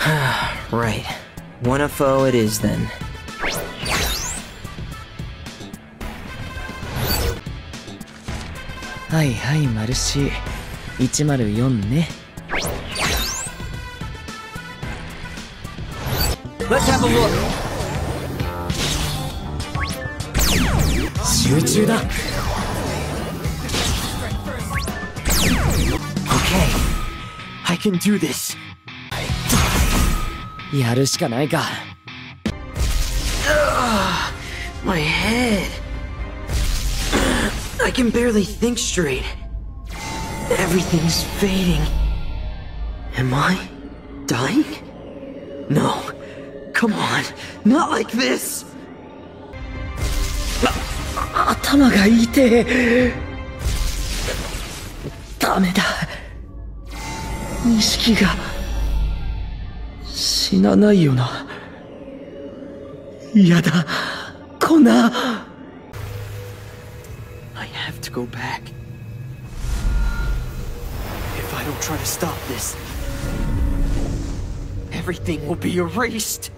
right. One FO it is then. はいはいマルシー104ね Let's have a look. 集中だ Okay. I can do this. やるしかないか My head. I can barely think straight. Everything's fading. Am I dying? No. Come on. Not like this. 頭が痛えダメだ意識が 死なないよな嫌だこんな I have to go back. If I don't try to stop this, everything will be erased.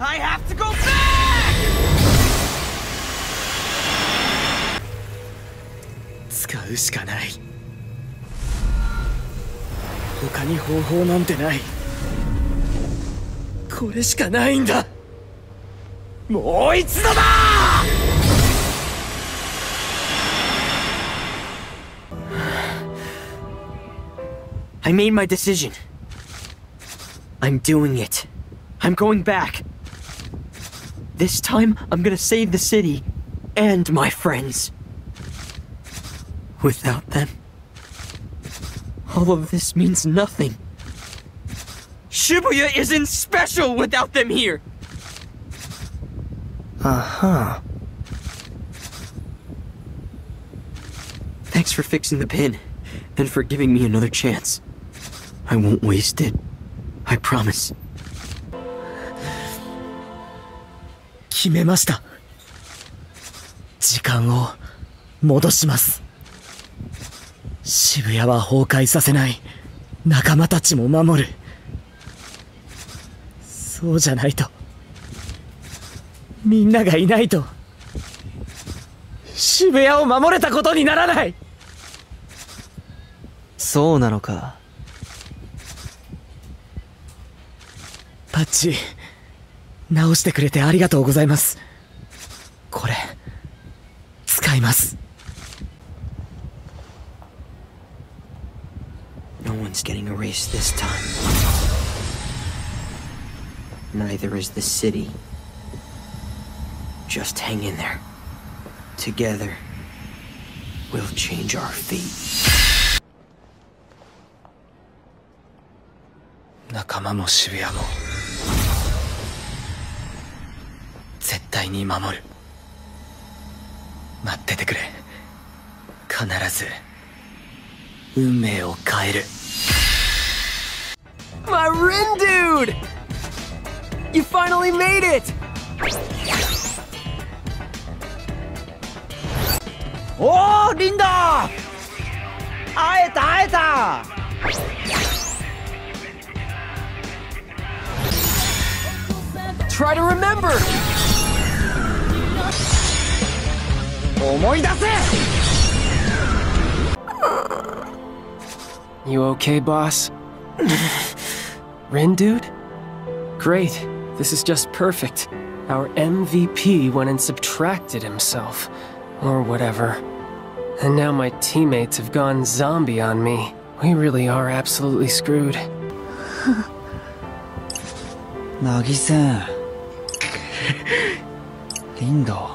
I have to go back! 使うしかない他に方法なんてないこれしかないんだもう一度だ I made my decision. I'm doing it. I'm going back. This time, I'm gonna save the city and my friends. Without them, all of this means nothing. Shibuya isn't special without them here! Uh-huh. Thanks for fixing the pin, and for giving me another chance. I won't waste it. I promise. 決めました時間を戻します渋谷は崩壊させない仲間たちも守る そうじゃないと。みんながいないと。渋谷を守れたことにならない。そうなのか。パッチ直してくれてありがとうございます。これ使います。No one's getting erased this time. Neither is the city. Just hang in there. Together, we'll change our fate. 仲間も渋谷も絶対に守る待っててくれ必ず運命を変える My Rin dude! You finally made it! おーリンダ会えた会えた Try to remember! 思い出せ You okay, boss? Rin dude? Great. This is just perfect. Our MVP went and subtracted himself. Or whatever. And now my teammates have gone zombie on me. We really are absolutely screwed. Nagisa. Rindo.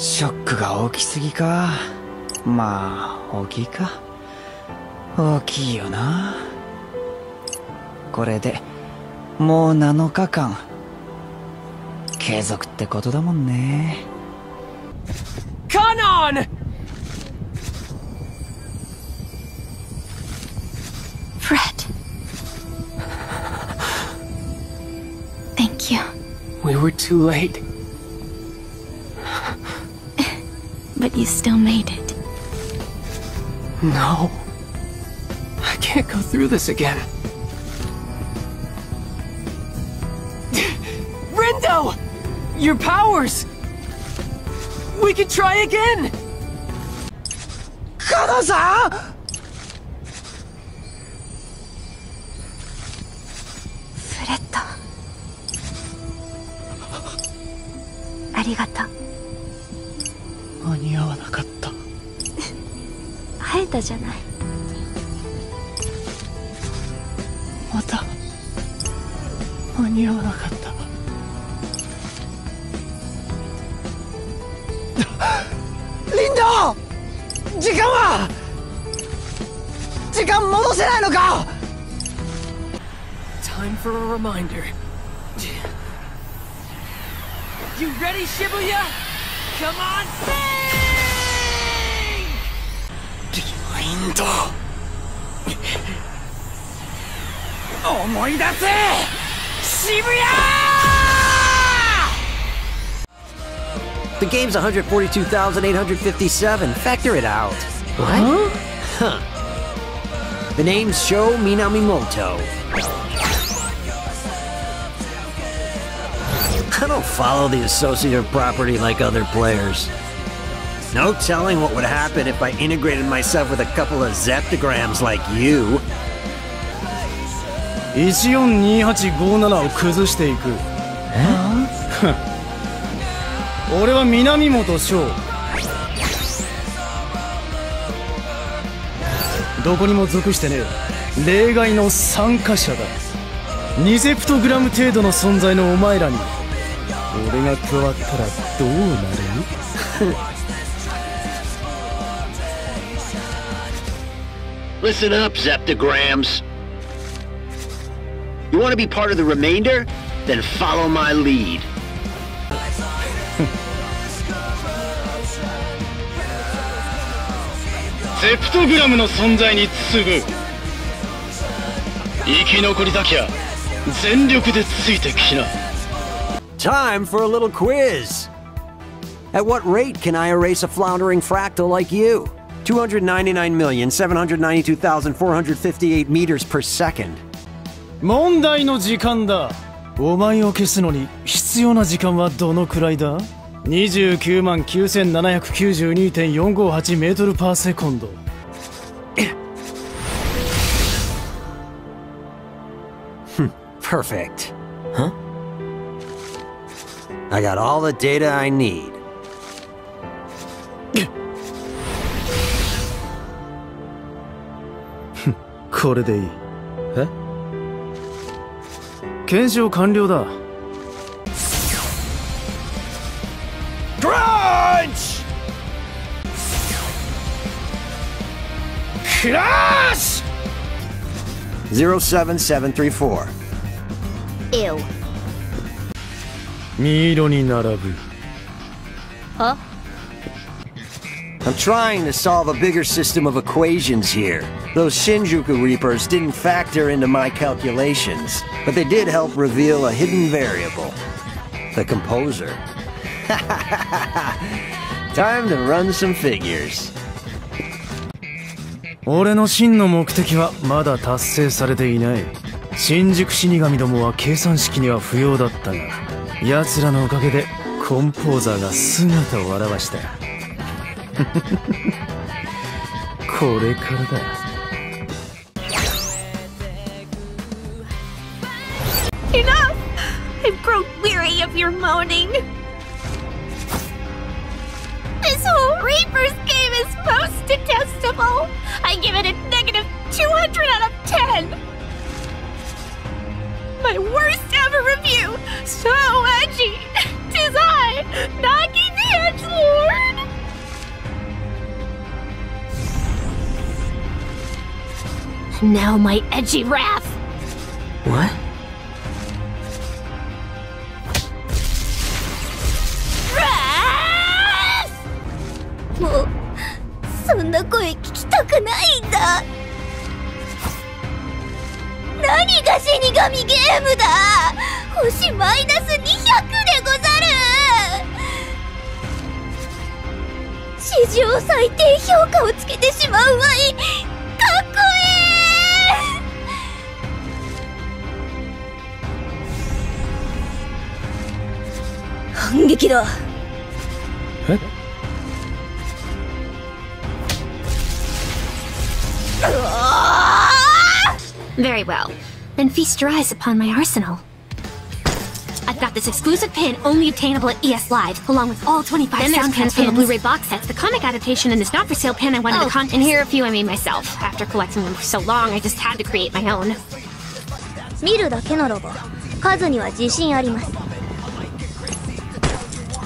ショックが大きすぎかまあ大きいか大きいよなこれでもう7日間継続ってことだもんね Kanon! Fred. Thank you. We were too late. But you still made it. No. I can't go through this again. Your powers! We can try again! カ game's 142,857. Factor it out. What? Huh. The name's Sho Minamimoto. I don't follow the associative property like other players. No telling what would happen if I integrated myself with a couple of zeptograms like you. 142857を崩していく 俺は南本翔どこにも属してねえ例外の参加者だ2セプトグラム程度の存在のお前らに俺が加わったらどうなる Listen up, Zeptograms. You want to be part of the remainder? Then follow my lead. セプトグラムの存在に次ぐ生き残りだけは全力でついてきな Time for a little quiz. At what rate can I erase a floundering fractal like you? 299,792,458 meters per second. 問題の時間だお前を消すのに必要な時間はどのくらいだ29万9792.458メートルパーセコンド Perfect. Huh? I got all the data I need. これでいいえ検証完了だ クラッシュ 07734. Ew ミイロに並ぶ Huh? I'm trying to solve a bigger system of equations here. Those Shinjuku Reapers didn't factor into my calculations, but they did help reveal a hidden variable. The composer. Time to run some figures. 俺の真の目的はまだ達成されていない新宿死神どもは計算式には不要だったが奴らのおかげでコンポーザーが姿を現したこれからだ Enough! I've grown weary of your moaning. This whole Reaper's game is most detestable. I give it a negative 200 out of 10. My worst ever review. So edgy. Tis I, Nagi the Edgelord. Now my edgy wrath. What? Very well. Then feast your eyes upon my arsenal. I've got this exclusive pin only obtainable at ES Live, along with all 25 Then there's sound pins pin from the pins. Blu-ray box sets, the comic adaptation, and this not-for-sale pin I won in Oh, the contest. And here are a few I made myself. After collecting them for so long, I just had to create my own. 見るだけならば数には自信あります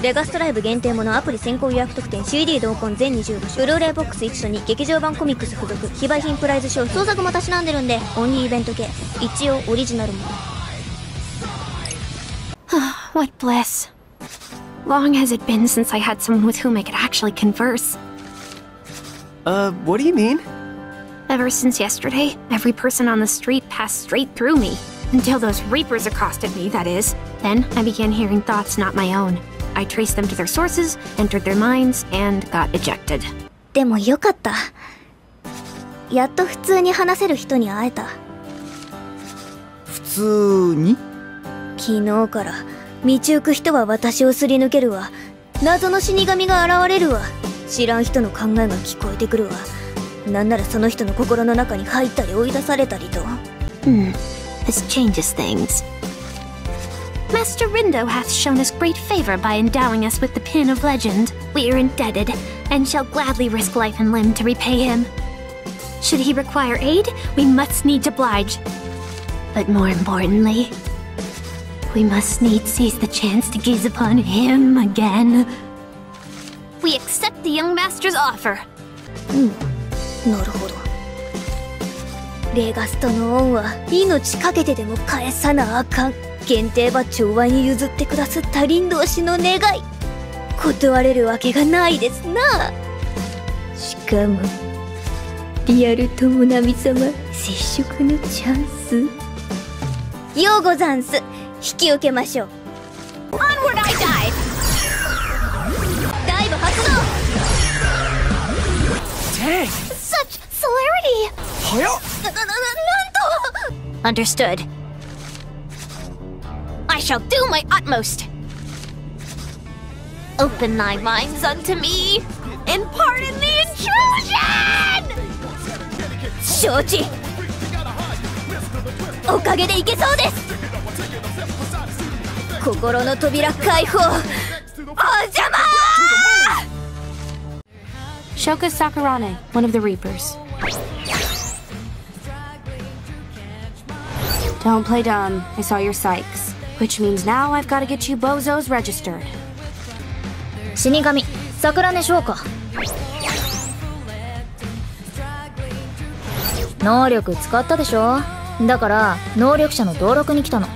ベガストライブ限定ものアプリ先行予約特典 CD 同梱全25種ブルーレイボックス1と2劇場版コミックス付属非売品プライズ商品創作もたしなんでるんでオンリーイベント系一応オリジナルも What bliss. Long has it been since I had someone with whom I could actually converse. Uh, what do you mean? Ever since yesterday, every person on the street passed straight through me. Until those Reapers accosted me, that is. Then I began hearing thoughts not my own. I traced them to their sources, entered their minds, and got ejected. でもよかった。やっと普通に話せる人に会えた。普通に？昨日から道行く人は私をすり抜けるわ。謎の死神が現れるわ。知らん人の考えが聞こえてくるわ。なんならその人の心の中に入ったり追い出されたりと。Hmm, this changes things. Master Rindo hath shown us great favor by endowing us with the Pin of Legend. We are indebted, and shall gladly risk life and limb to repay him. Should he require aid, we must needs oblige. But more importantly, we must needs seize the chance to gaze upon him again. We accept the young master's offer. なるほどレガストの恩は命かけてでも返さなあかん 限定は調和に譲ってくださった林道氏の願い。断れるわけがないですな。しかもリアル友波様接触のチャンス。ようござんす。引き受けましょう!ダイブ発動。Such celerity! Understood. I shall do my utmost. Open thy minds unto me, and pardon the intrusion! 承知おかげでいけそうです心の扉開放お邪魔 Shoka Sakurane, one of the Reapers. Don't play dumb. I saw your psychs. Which means now I've got to get you bozos registered. 死神桜根翔か能力使ったでしょだから能力者の登録に来たの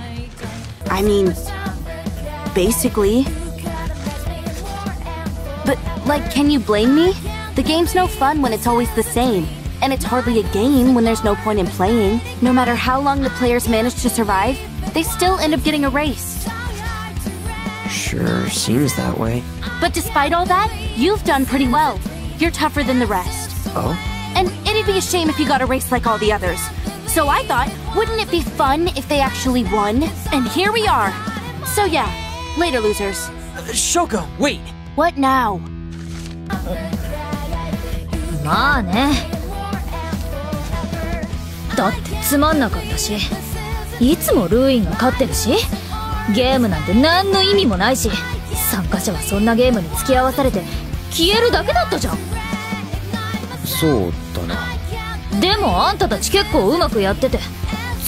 I mean, basically. But, like, can you blame me? The game's no fun when it's always the same. And it's hardly a game when there's no point in playing. No matter how long the players manage to survive, they still end up getting erased. Sure, seems that way. But despite all that, you've done pretty well. You're tougher than the rest. Oh? And it'd be a shame if you got erased like all the others. So I thought, wouldn't it be fun if they actually won? And here we are. So yeah, later, losers. Uh, Shoka, wait! What now? Uh まあねだってつまんなかったしいつもルーインが勝ってるしゲームなんて何の意味もないし参加者はそんなゲームに付き合わされて消えるだけだったじゃん。そうだな。でもあんたたち結構うまくやってて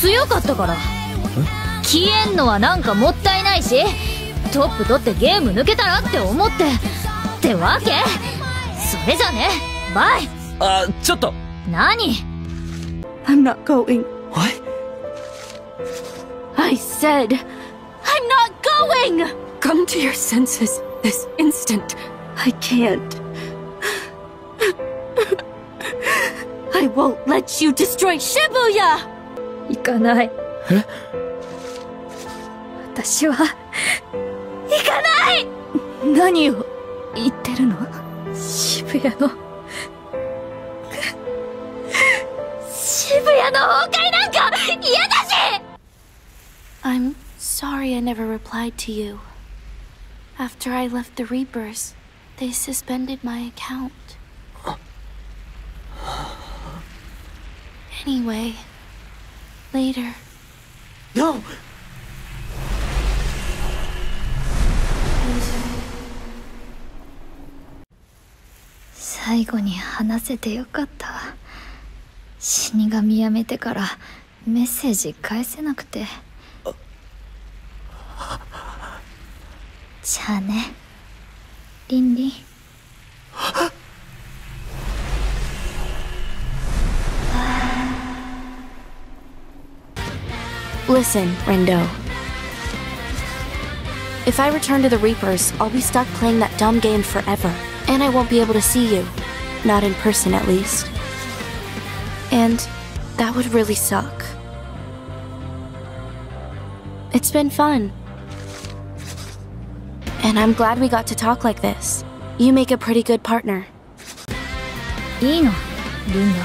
強かったから。消えんのはなんかもったいないしトップ取ってゲーム抜けたらって思ってってわけ？それじゃね？バイ。あちょっと。何？I'm not going. What? I said, I'm not going! Come to your senses this instant. I can't. I won't let you destroy Shibuya! 行かないえ私は行かない何を言ってるの渋谷の渋谷の崩壊なんか嫌だし I'm sorry I never replied to you. After I left the Reapers, they suspended my account. Anyway, later. No! 最後に話せてよかったわ死神やめてからメッセージ返せなくて じゃあねリンリン Listen, Rindo. If I return to the Reapers, I'll be stuck playing that dumb game forever. And I won't be able to see you. Not in person, at least. And that would really suck. It's been fun. And I'm glad we got to talk like this. You make a pretty good partner. いいのリンド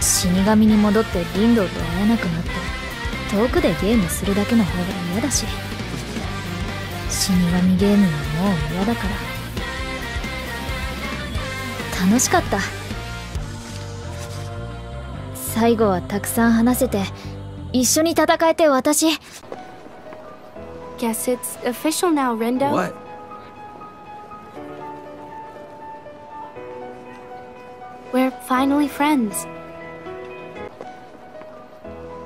死神に戻ってリンドと会えなくなって遠くでゲームするだけの方が嫌だし。死神ゲームはもう嫌だから。楽しかった。最後はたくさん話せて一緒に戦えて私 Guess it's official now, Rindo. What? We're finally friends.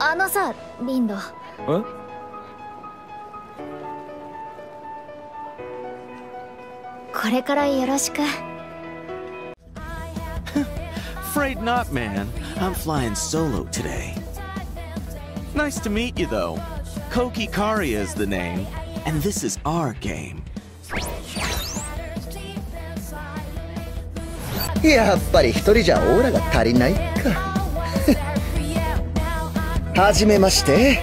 あのさ、リンド。え Afraid not, man. I'm flying solo today. Nice to meet you, though. Koki Kariya is the name, and this is our game. Yeah, buddy, 一人じゃオーラが足りないか。はじめまして。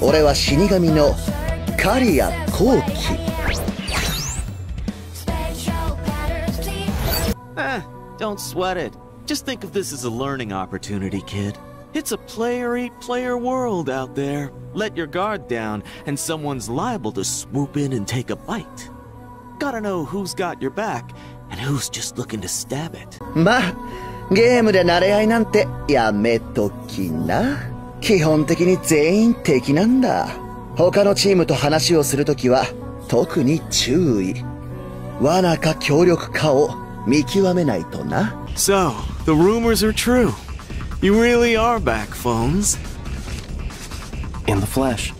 俺は死神の刈谷幸喜。Ah, don't sweat it. Just think of this as a learning opportunity, kid. It's a player eat player world out there. Let your guard down, and someone's liable to swoop in and take a bite. Gotta know who's got your back and who's just looking to stab it. まあゲームで慣れ合いなんてやめときな基本的に全員敵なんだ他のチームと話をするときは特に注意罠か協力かを見極めないとな So, the rumors are true. You really are back, phones. In the flesh.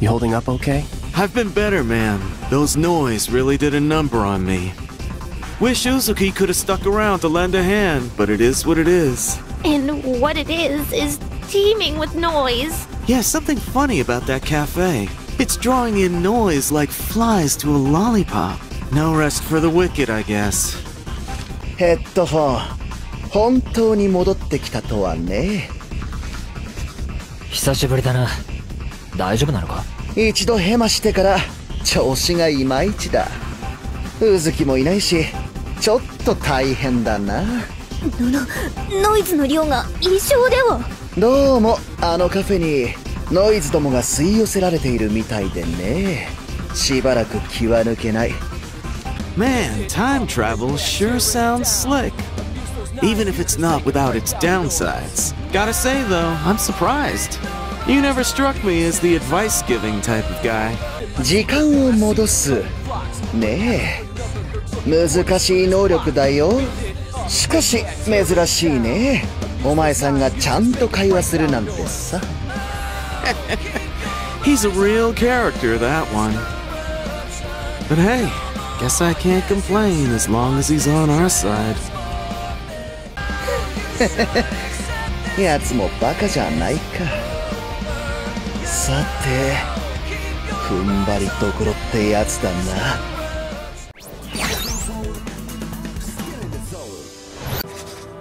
You holding up okay? I've been better, man. Those noise really did a number on me. Wish Uzuki could have stuck around to lend a hand, but it is what it is. And what it is, is teeming with noise. Yeah, something funny about that cafe. It's drawing in noise like flies to a lollipop. No rest for the wicked, I guess. ヘッドフォン 本当に戻ってきたとはね。久しぶりだな。大丈夫なのか？一度ヘマしてから調子がいまいちだ。うずきもいないしちょっと大変だな。のノイズの量が異常では。どうもあのカフェにノイズどもが吸い寄せられているみたいでね。しばらく気は抜けない。Man, time travel sure sounds slick. Even if it's not without its downsides. Gotta say though, I'm surprised. You never struck me as the advice giving type of guy. 時間を戻すねえ難しい能力だよしかし珍しいねお前さんがちゃんと会話するなんてさ He's a real character, that one. But hey, guess I can't complain as long as he's on our side. やつもバカじゃないかさて踏ん張りどころってやつだな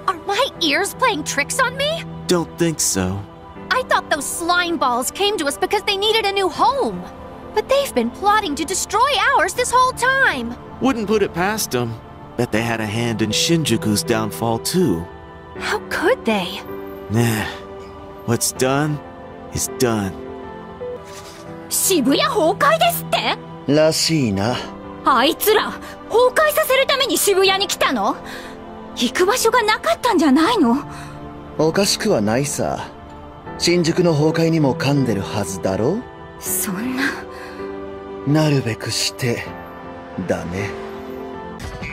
Are my ears playing tricks on me? Don't think so. I thought those slime balls came to us because they needed a new home. But they've been plotting to destroy ours this whole time. Wouldn't put it past them. Bet they had a hand in Shinjuku's downfall too. How could they? Nah. What's done is done. 渋谷崩壊ですってらしいな。あいつら、崩壊させるために渋谷に来たの?行く場所がなかったんじゃないの?おかしくはないさ。新宿の崩壊にも噛んでるはずだろそんな。なるべくして、だね。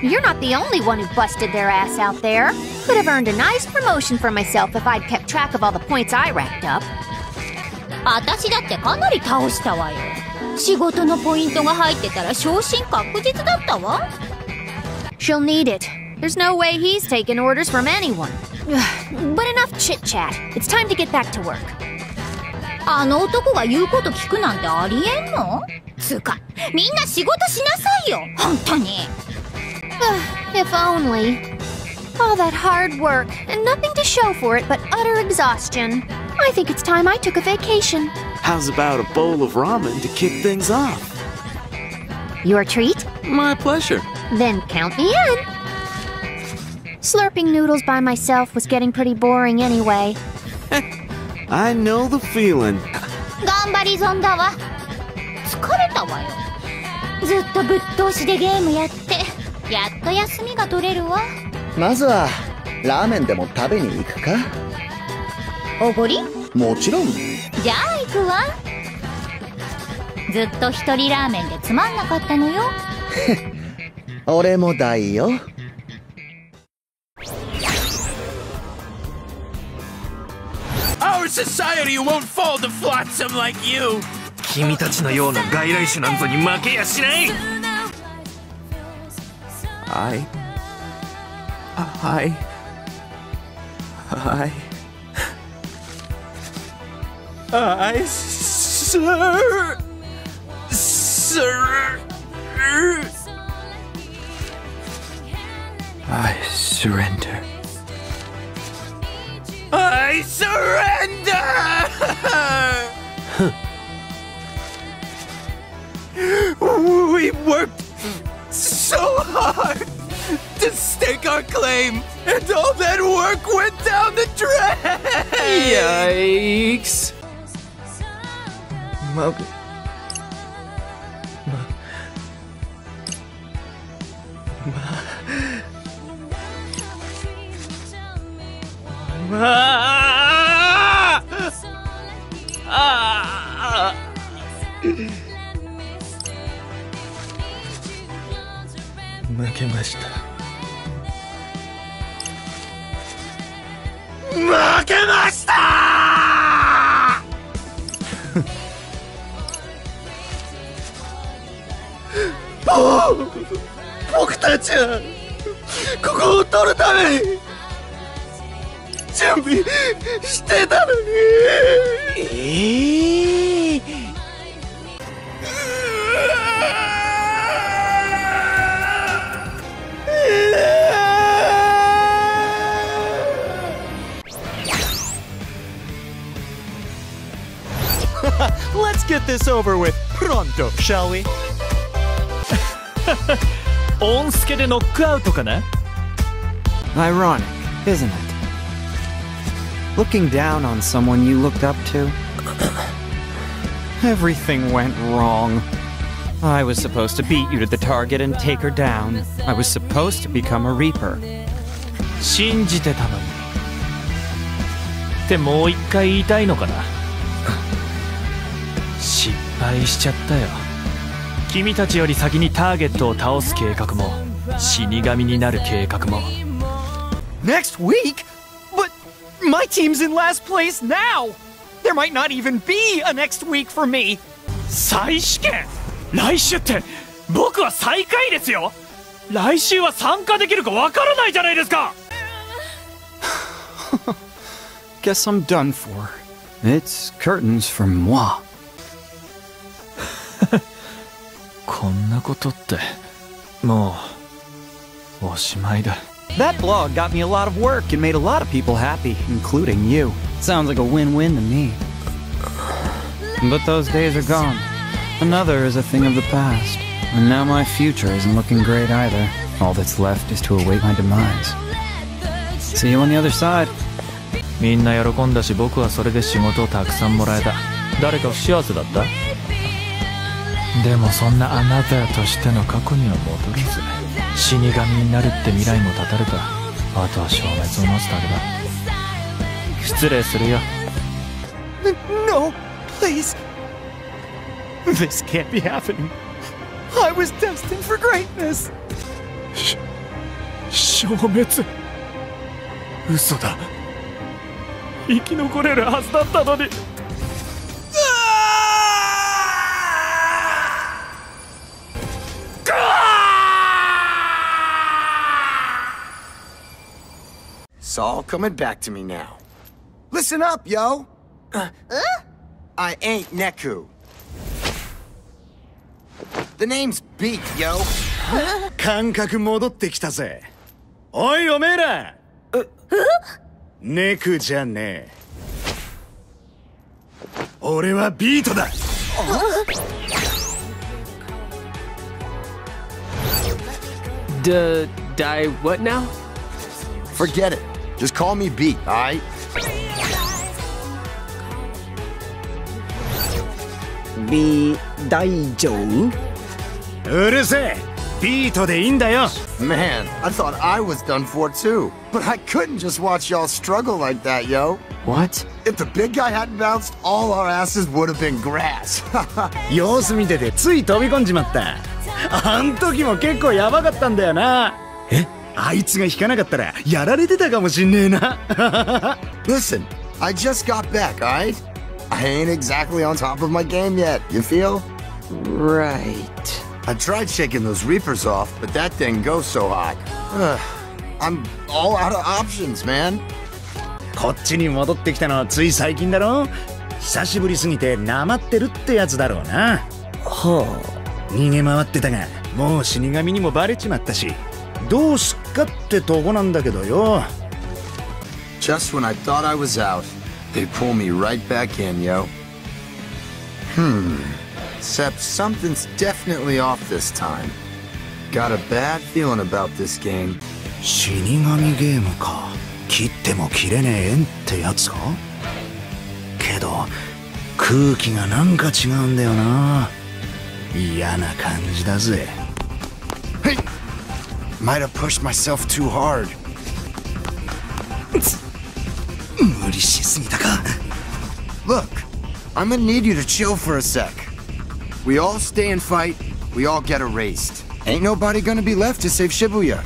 You're not the only one who busted their ass out there. Could have earned a nice promotion for myself if I'd kept track of all the points I racked up. 私だってかなり倒したわよ。仕事のポイントが入ってたら昇進確実だったわ。 She'll need it. There's no way he's taking orders from anyone. but enough chit chat. It's time to get back to work. あの男が言うこと聞くなんてありえんのつうか、みんな仕事しなさいよ本当に if only. All that hard work and nothing to show for it but utter exhaustion. I think it's time I took a vacation. How's about a bowl of ramen to kick things off? Your treat? My pleasure. Then count me in. Slurping noodles by myself was getting pretty boring anyway. I know the feeling. 頑張り損だわ疲れたわよずっとぶっ通しでゲームやって やっと休みが取れるわまずは、ラーメンでも食べに行くか？おごり？もちろん。じゃあ行くわずっと一人ラーメンでつまんなかったのよ 俺もだいよ。Our society won't fall to flotsam like you! 君たちのような外来種なんぞに負けやしない I. I. I. I. Sir. Sir. I surrender. I surrender! we worked so hard to stake our claim, and all that work went down the drain! Yikes. ま、あけました負けました 僕たちは、ここを取るために、準備してたのに。ええー Let's get this over with pronto, shall we? オンスケでノックアウトかな Ironic, isn't it? Looking down on someone you looked up to. Everything went wrong. I was supposed to beat you to the target and take her down. I was supposed to become a Reaper. 信じてたのにってもう一回言いたいのかな失 敗しちゃったよ君たちより先にターゲットを倒す計画も死神になる計画も Next week? But my team's in last place now! There might not even be a next week for me! 再試験来週って僕は最下位ですよ来週は参加できるかわからないじゃないですか Guess I'm done for. It's curtains for moi. こんなことってもうおしまいだ That blog got me a lot of work and made a lot of people happy, including you. Sounds like a win-win to me. But those days are gone. Another is a thing of the past. And now my future isn't looking great either. All that's left is to await my demise. See you on the other side. みんな喜んだし僕はそれで仕事をたくさんもらえた誰か不幸せだった でもそんなあなたとしての過去には戻るぜ。死神になるって未来もたたるかあとは消滅を待つだけだ。失礼するよ。No, please. This can't be happening. I was destined for greatness. 消滅。嘘だ。生き残れるはずだったのに coming back to me now. Listen up, yo! Uh, huh? I ain't Neku. The name's Beat, yo. 感覚戻ってきたぜ。おい、おめえらネクじゃねえ。俺はビートだで、die what now? Forget it. Just call me Beak, alright? ビ大丈夫うるせえビートでいいんだよ Man, I thought I was done for too. But I couldn't just watch y'all struggle like that, yo. What? If the big guy hadn't bounced, all our asses would have been grass. 様子見ててつい飛び込んじまったあん時も結構ヤバかったんだよなえ あいつが引かなかったらやられてたかもしんねえな Listen, I just got back, alright? I ain't exactly on top of my game yet, you feel? Right. I tried shaking those Reapers off, but that didn't go so hot. Ugh, I'm all out of options, man. こっちに戻ってきたのつい最近だろ久しぶりすぎてなまってるってやつだろうなはあ逃げ回ってたがもう死神にもバレちまったしどうすっかってとこなんだけどよ Just when I thought I was out, they pull me right back in, yo. Hmm. Except something's definitely off this time. Got a bad feeling about this game. 死神ゲームか切っても切れねえ縁ってやつかけど空気がなんか違うんだよな嫌な感じだぜ Hey! Might have pushed myself too hard. 無理しすぎたか Look, I'm gonna need you to chill for a sec. We all stay and fight, we all get erased. Ain't nobody gonna be left to save Shibuya.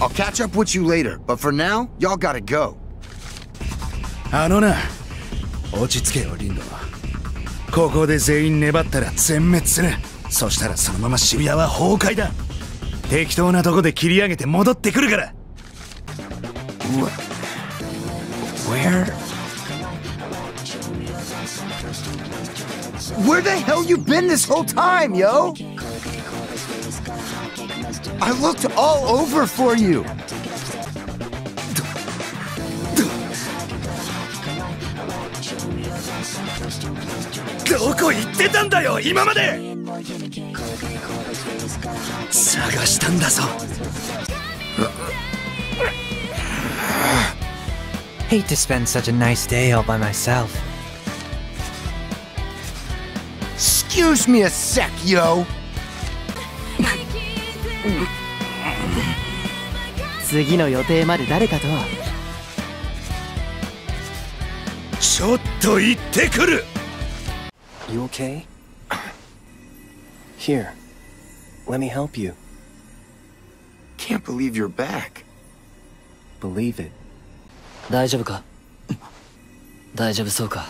I'll catch up with you later, but for now, y'all gotta go. あのな落ち着けよリンドここで全員粘ったら全滅するそしたらそのまま渋谷は崩壊だ 適当なとこで切り上げて戻ってくるから Where? Where the hell you been this whole time, yo? I looked all over for you. 探したんだぞ Hate to spend such a nice day all by myself. Excuse me a sec, yo. 次の予定まで誰かとちょっと行ってくる You okay? Here, let me help you. Can't believe you're back. Believe it. 大丈夫か大丈夫そうか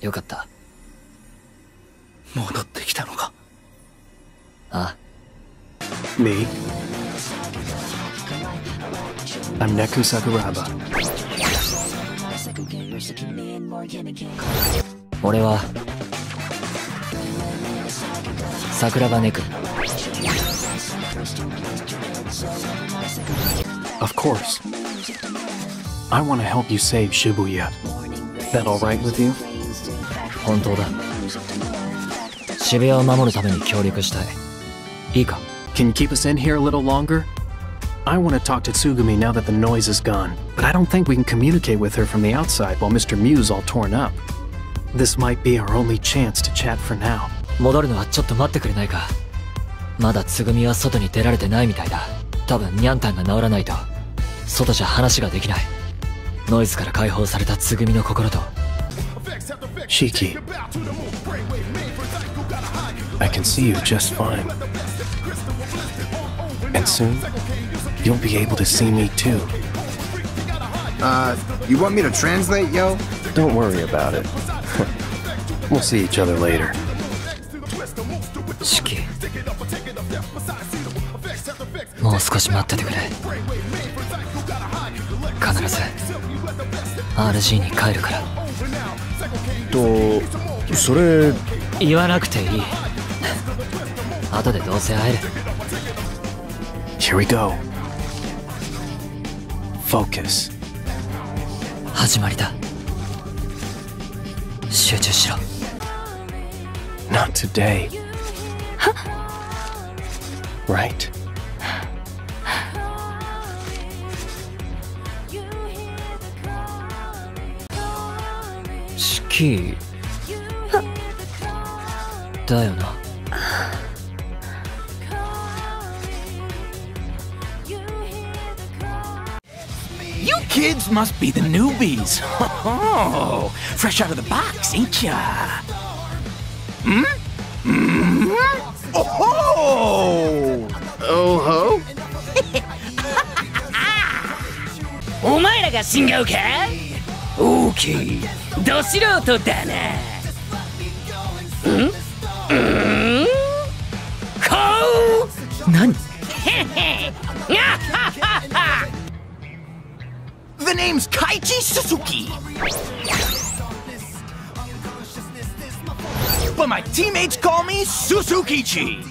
よかった戻ってきたのかあ Me? I'm Neku Sakuraba. 俺は桜庭ネク Of course. I want to help you save Shibuya. That all right with you? 本当だ渋谷を守るために協力したいいいか Can you keep us in here a little longer? I want to talk to Tsugumi now that the noise is gone, but I don't think we can communicate with her from the outside while Mr. Mew's all torn up. This might be our only chance to chat for now. 戻るのはちょっと待ってくれないか まだつぐみは外に出られてないみたいだ多分ニャンタンが治らないと外じゃ話ができないノイズから解放されたつぐみの心と Shiki. I can see you just fine. And soon, you'll be able to see me too. Uh, you want me to translate, yo? Don't worry about it. we'll see each other later. シキもう少し待っててくれ必ず RG に帰るからとそれ言わなくていい後でどうせ会える Here we go. Focus. 始まりだ集中しろ Not today. Right. Shiki だよな You kids must be the newbies. Oh, fresh out of the box, ain't ya? Hmm? Hmm? Oh ho! Oh ho? お前らが新顔かオーケー ど素人だなうんうんこう何 The name's Kaichi Susuki! But my teammates call me Susukichi!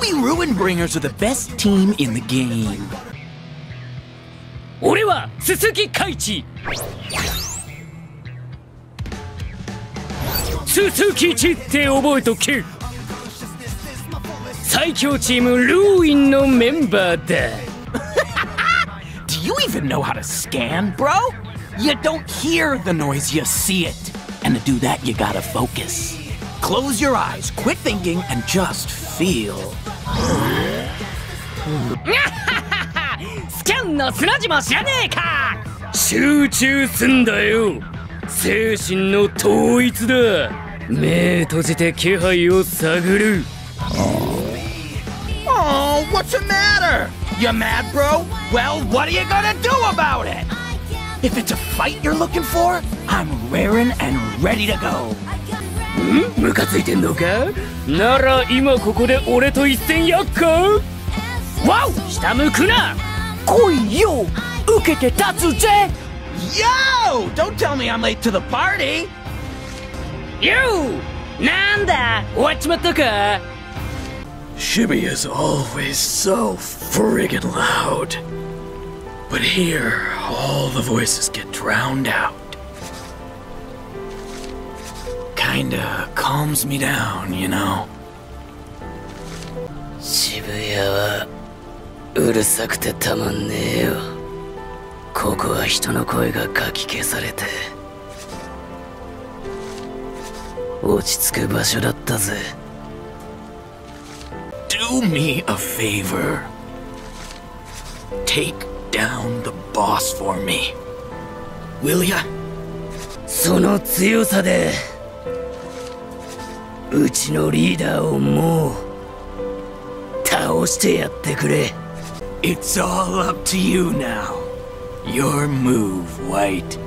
We Ruin Bringers are the best team in the game. 俺は鈴木海地鈴木一って覚えとけ最強チームルーインのメンバーだ Do you even know how to scan, bro? You don't hear the noise, you see it. And to do that, you gotta focus. Close your eyes, quit thinking, and just feel. スキャンの砂地も知らねえか集中すんだよ精神の統一だ 目閉じて気配を探る Oh, what's the matter? You mad, bro? Well, what are you gonna do about it? If it's a fight you're looking for, I'm raring and ready to go. んムカついてんのかなら今ここで俺と一戦やっかわお下向くな来いよ受けて立つぜ Yo! Don't tell me I'm late to the party! よなんだ終わっちまったか Shibby is always so friggin' loud. But here, all the voices get drowned out. Kinda calms me down, you know? 渋谷はうるさくてたまんねえよここは人の声がかき消されて落ち着く場所だったぜ Do me a favor. Take down the boss for me. Will ya? その強さでうちのリーダーをもう倒してやってくれ It's all up to you now. Your move, White.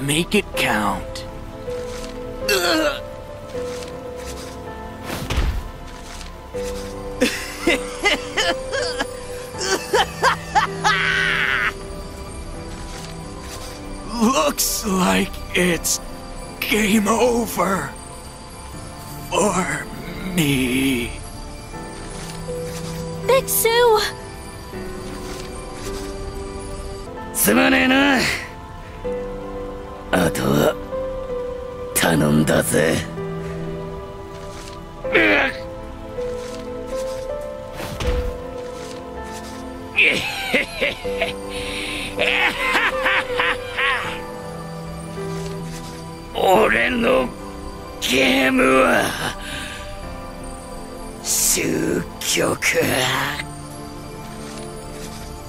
Make it count. Ugh. Looks like it's game over for me. Betsu! すまねえなあとは頼んだぜうっ 俺の ゲームは終局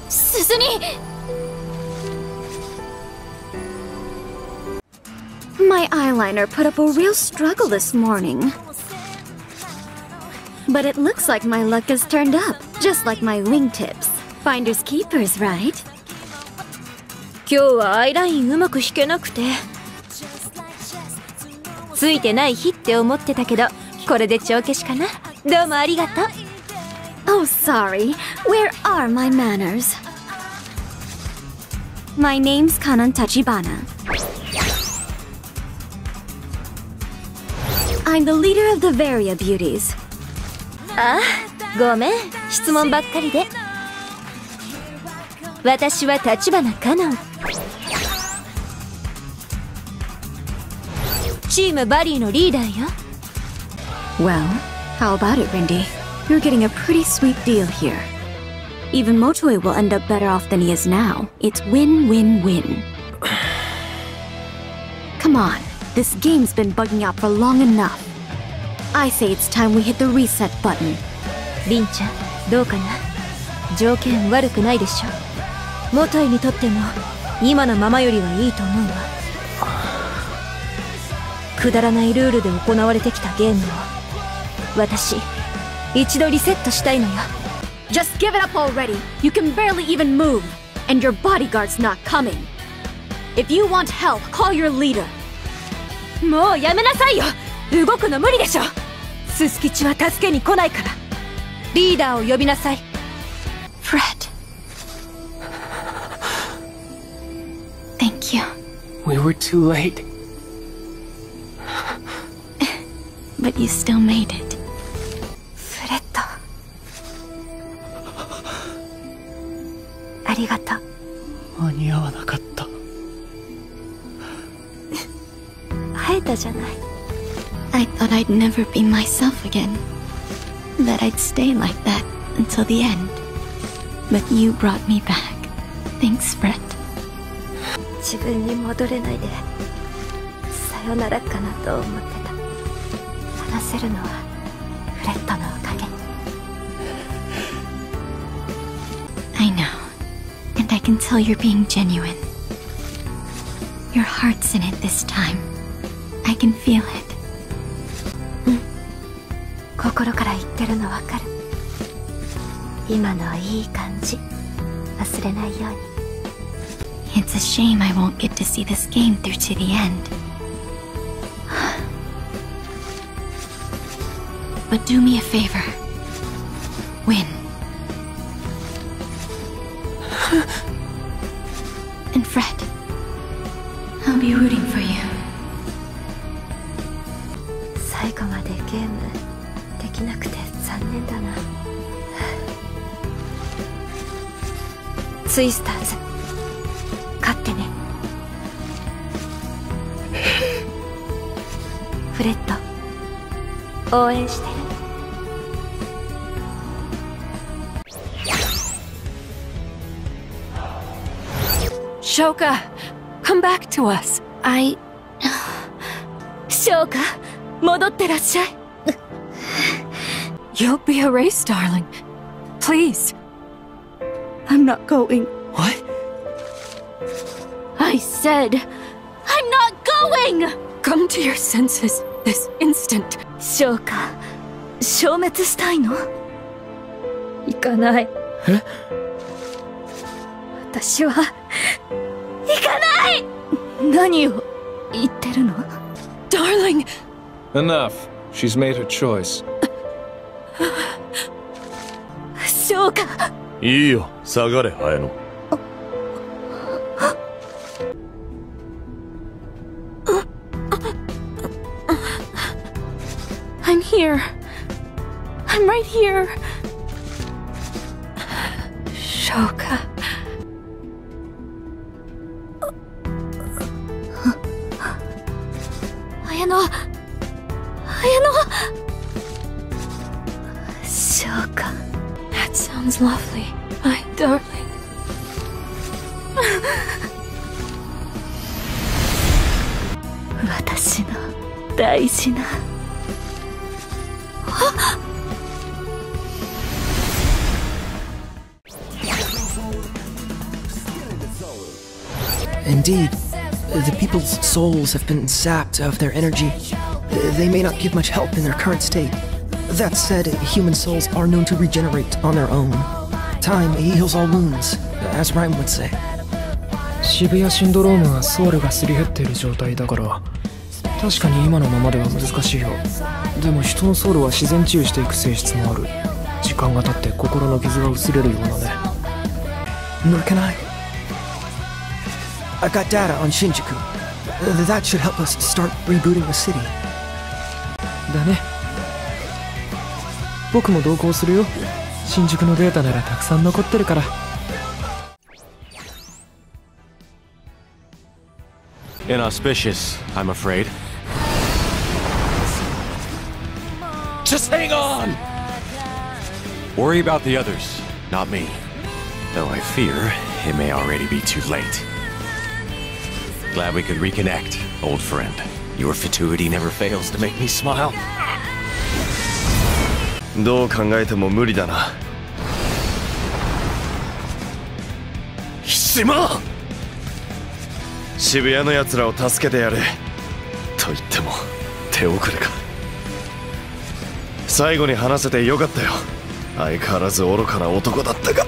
すずに My eyeliner put up a real struggle this morning. But it looks like my luck has turned up, just like my wingtips. Finders keepers, right? 今日はアイラインうまく引けなくて ついてない日って思ってたけどこれで帳消しかなどうもありがとう Oh, sorry. Where are my manners? My name's Kanan Tachibana. I'm the leader of the Varia Beauties. あごめん質問ばっかりで私は立花カノンチームバリーのリーダーよ Well, how about it, Rindy? You're getting a pretty sweet deal here. Even Motoi will end up better off than he is now. It's win-win-win. Come on, this game's been bugging out for long enough. I say it's time we hit the reset button. リンちゃんどうかな条件悪くないでしょ元井にとっても今のままよりはいいと思うわ くだらないルールで行われてきたゲームを私一度リセットしたいのよ Just give it up already. You can barely even move. And your bodyguard's not coming. If you want help, call your leader. もうやめなさいよ動くの無理でしょススキチは助けに来ないからリーダーを呼びなさい Fred. Thank you. We were too late. but you still made it. Fredda. Arigata. I thought I'd never be myself again. That I'd stay like that until the end. But you brought me back. Thanks, Fret. 自分に戻れないで、さよならかなと思って。話せるのはフレッドのおかげ I know. And I can tell you're being genuine. Your heart's in it this time. I can feel it. 心から言ってるのわかる今のいい感じ忘れないように It's a shame I won't get to see this game through to the end. But do me a favor. Win. and Fred, I'll be rooting for you. 最後までゲームできなくて残念だなツイスターズ勝ってねフレッド応援して back to us. I. 翔か戻ってらっしゃい You'll be erased, darling. Please. I'm not going. What? I said, I'm not going! Come to your senses this instant. 翔か消滅したいの行かないえ私は行かない 何を言ってるの Darling! Enough. She's made her choice. 翔かいいよ下がれ綾野 I'm here. I'm right here. 私の 大事な Indeed, the people's souls have been sapped of their energy. They may not give much help in their current state. That said, human souls are known to regenerate on their own. Time heals all wounds, as Rhyme would say. 渋谷シンドロームはソウルがすり減っている状態だから 確かに今のままでは難しいよでも人のソウルは自然治癒していく性質もある時間が経って心の傷が薄れるようなね Nor can I. I've got data on Shinjuku. That should help us start rebooting the city. だね僕も同行するよ新宿のデータならたくさん残ってるから Inauspicious, I'm afraid. Just hang on! Worry about the others, not me. Though I fear it may already be too late. Glad we could reconnect, old friend. Your fatuity never fails to make me smile. どう考えても無理だな島渋谷の奴らを助けてやれと言っても手遅れか 最後に話せてよかったよ相変わらず愚かな男だったが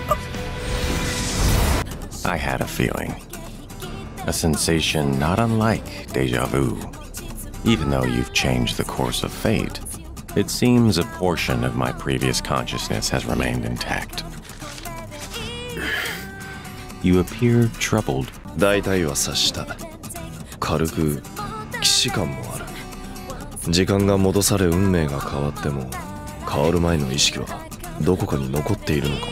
I had a feeling. A sensation not unlike deja vu. Even though you've changed the course of fate, it seems a portion of my previous consciousness has remained intact. You appear troubled. 大体は察した軽く既視感もある 時間が戻され運命が変わっても変わる前の意識はどこかに残っているのかも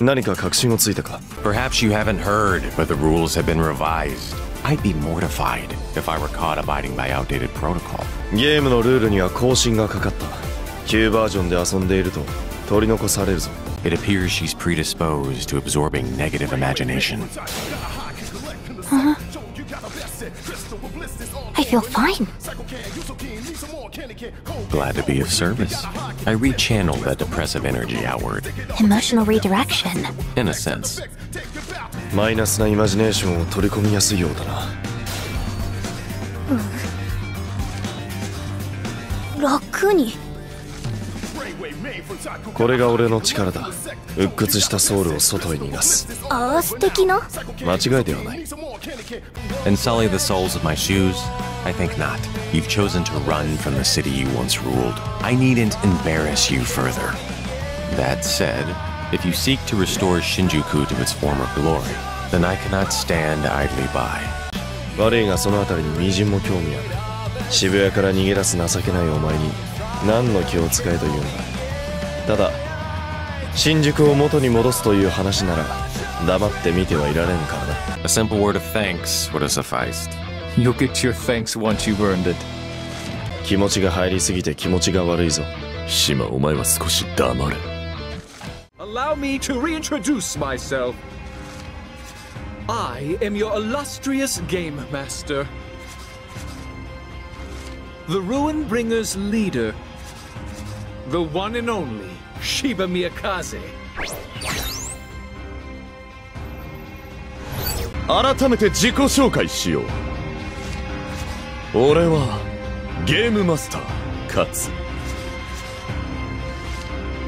な何か確信をついたか Perhaps you haven't heard, but the rules have been revised. I'd be mortified if I were caught abiding by outdated protocol. ゲームのルールには更新がかかった旧バージョンで遊んでいると取り残されるぞ It appears she's predisposed to absorbing negative imagination. Huh? I feel fine. Glad to be of service. I rechanneled that depressive energy outward, Emotional redirection. in a sense. マイナスなイマジネーションを取り込みやすいようだな楽に これが俺の力だ鬱屈したソウルを外へ逃がすアース的な間違いではない And sully the soles of my shoes? I think not. You've chosen to run from the city you once ruled. I needn't embarrass you further. That said, if you seek to restore Shinjuku to its former glory, then I cannot stand idly by. 悪いがその辺りに微塵も興味ある渋谷から逃げ出す情けないお前に何の気を使えというんだ ただ新宿を元に戻すという話なら黙って見てはいられんからな A simple word of thanks would have sufficed. You'll get your thanks once you've earned it. 気持ちが入りすぎて気持ちが悪いぞ島お前は少し黙れ Allow me to reintroduce myself. I am your illustrious game master. The Ruin Bringer's leader. The one and only Shiba Miyakaze. 改めて自己紹介しよう俺はゲームマスターかつ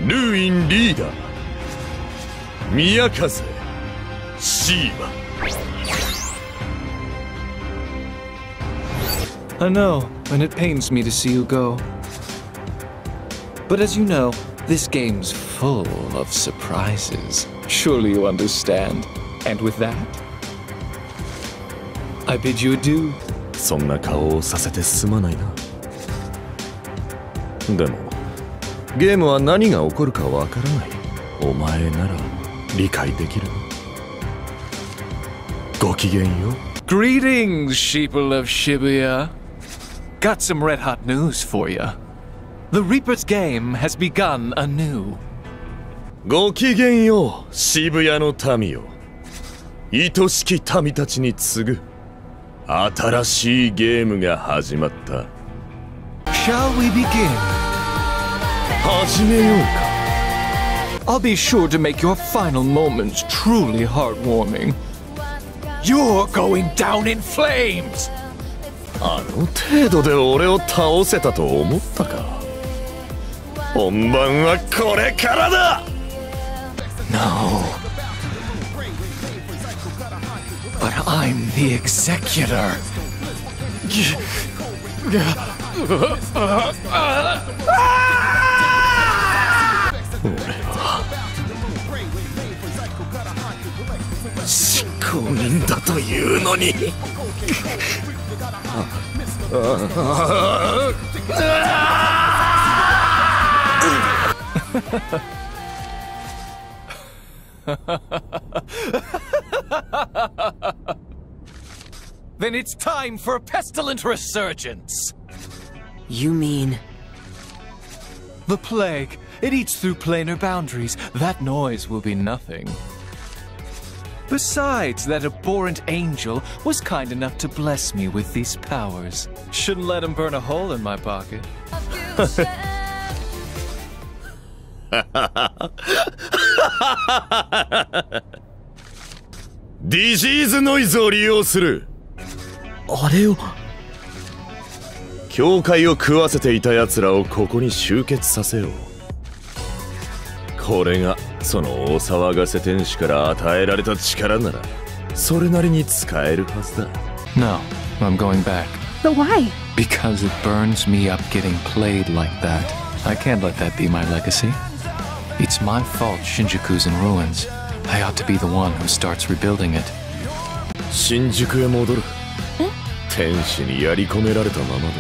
ルーインリーダー宮風シーバ I know, and it pains me to see you go. But as you know, this game's full of surprises. Surely you understand. And with that, I bid you adieu. そんな顔をさせてすまないなでもゲームは何が起こるかわからないお前なら理解できるごきげんよ Greetings, sheeple of Shibuya. Got some red hot news for you. The Reaper's game has begun anew. ごきげんよう渋谷の民よ愛しき民たちに次ぐ新しいゲームが始まった Shall we begin? 始めようか I'll be sure to make your final moments truly heartwarming. You're going down in flames! あの程度で俺を倒せたと思ったか本番はこれからだ。No. But I'm the executor. 俺は執行人だというのに then it's time for a pestilent resurgence. You mean. The plague. It eats through planar boundaries. That noise will be nothing. Besides, that abhorrent angel was kind enough to bless me with these powers. Shouldn't let him burn a hole in my pocket. ディジーズノイズを利用するあれを教会を食わせていた奴らをここに集結させようこれがそのお騒がせ天使から与えられた力ならそれなりに使えるはずだ No, I'm going back. But why? Because it burns me up getting played like that. I can't let that be my legacy. It's my fault Shinjuku's in ruins. I ought to be the one who starts rebuilding it. 新宿へ戻る天使にやり込められたままだ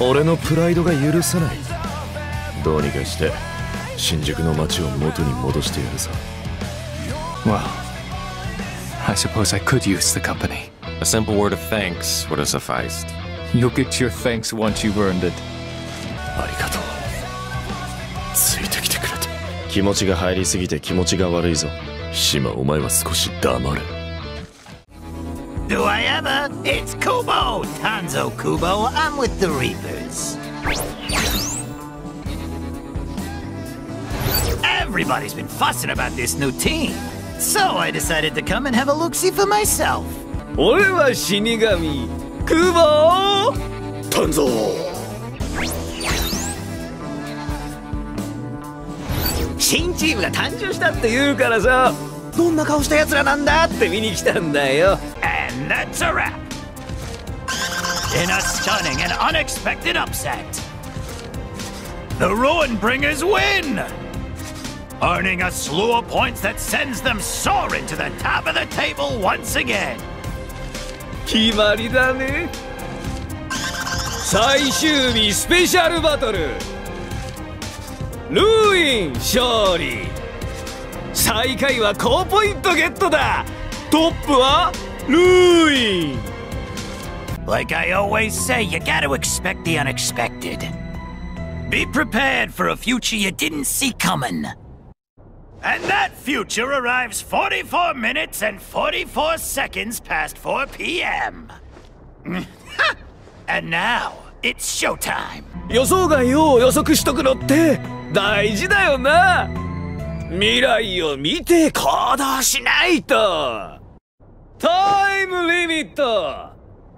俺のプライドが許さないどうにかして新宿の街を元に戻してやるさ Well, I suppose I could use the company. A simple word of thanks would have sufficed. You'll get your thanks once you've earned it. ありがとうついてきてくれて 気持ちが入りすぎて気持ちが悪いぞ島お前は少し黙れ Do I ever? It's Kubo! Tanzo Kubo, I'm with the Reapers. Everybody's been fussing about this new team. So I decided to come and have a look-see for myself. 俺は死神クボ丹蔵新チームが誕生したって言うからさどんな顔した奴らなんだって見に来たんだよ And that's a wrap. In a stunning and unexpected upset, the Ruinbringers win! Earning a slew of points that sends them soaring to the top of the table once again. 決まりだね最終日スペシャルバトルルーイン勝利最下位は高ポイントゲットだトップはルーイン Like I always say, you gotta expect the unexpected. Be prepared for a future you didn't see coming. And that future arrives 44 minutes and 44 seconds past 4 p.m. and now, it's showtime. 予想外を予測しとくのって 大事だよな未来を見て行動しないとタイムリミット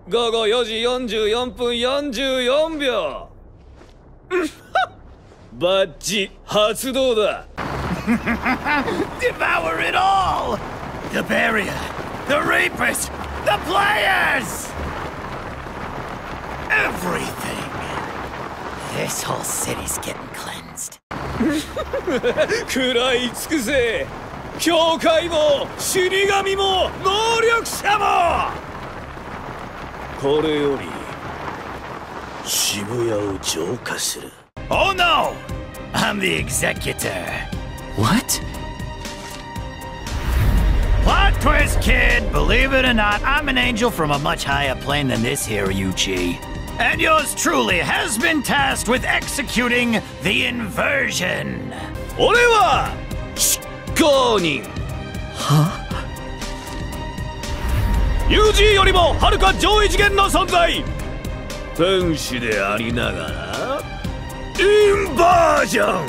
午後4時44分44秒バッジ発動だ Devour it all! The barrier, the reapers, the players! Everything. This whole city's getting cleansed. 食らいつくぜ教会も死神も能力者もこれより渋谷を浄化する Oh no! I'm the executor. What? Plot twist, kid! Believe it or not, I'm an angel from a much higher plane than this here, UG And yours truly has been tasked with executing the inversion. 俺は執行人 UG よりもはるか上位次元の存在天使でありながらインバージョン